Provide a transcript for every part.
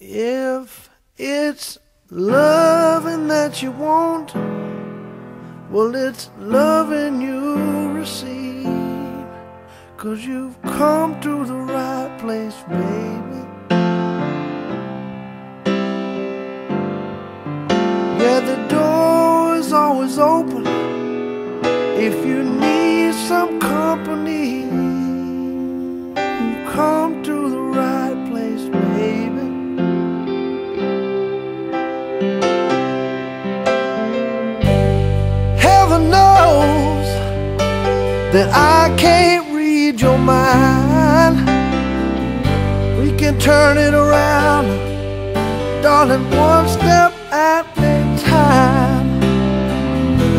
If it's loving that you want, well, it's loving you receive. Cause you've come to the right place, baby. Yeah, the door is always open if you need some company. You've come that I can't read your mind. We can turn it around, darling, one step at a time.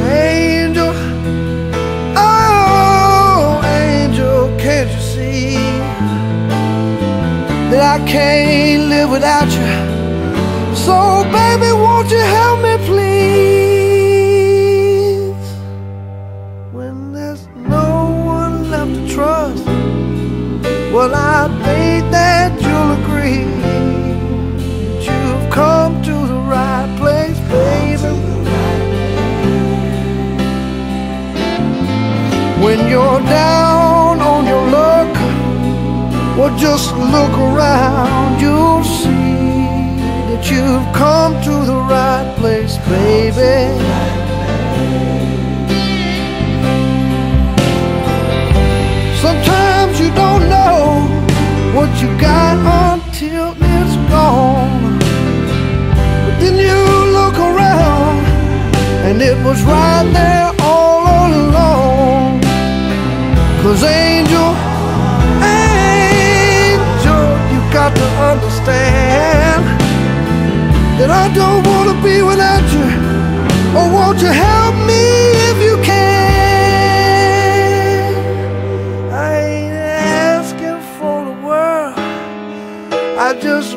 Angel, oh, angel, can't you see that I can't live without you? So, baby, won't you help me, to trust, well, I think that you'll agree that you've come to the right place, baby. When you're down on your luck, well, just look around, you'll see that you've come to the right place, baby. You got until it's gone. But then you look around and it was right there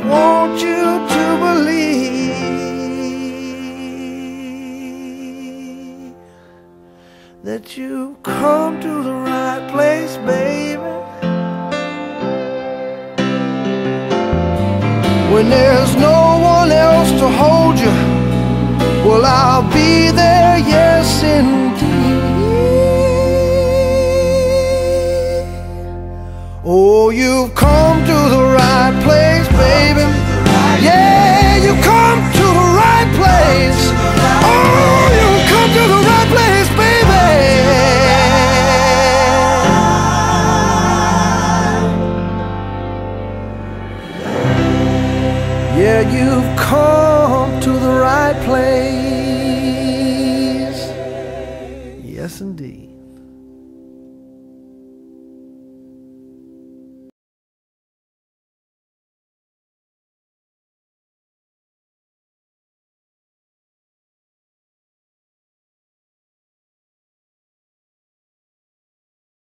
want you to believe that you've come to the right place, baby. When there's no one else to hold you, well, I'll be there, yes, indeed. Oh, you've come to the right place, Yeah, you've come to the right place.